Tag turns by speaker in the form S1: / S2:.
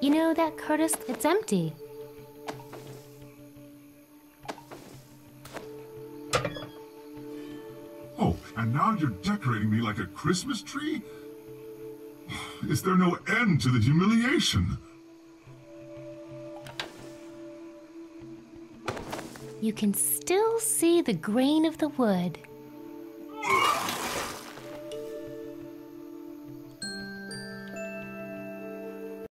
S1: You know that, Curtis? It's empty.
S2: Oh, and now you're decorating me like a Christmas tree? Is there no end to the humiliation?
S1: You can still see the grain of the wood.